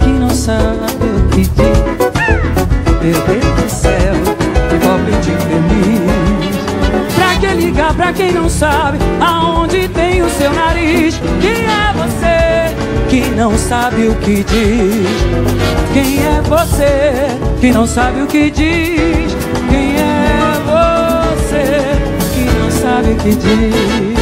que não sabe o que diz. Meu Deus do céu, que de feliz. Pra que ligar pra quem não sabe aonde tem o seu nariz? Quem é você que não sabe o que diz? Quem é você que não sabe o que diz? Quem é você que não sabe o que diz?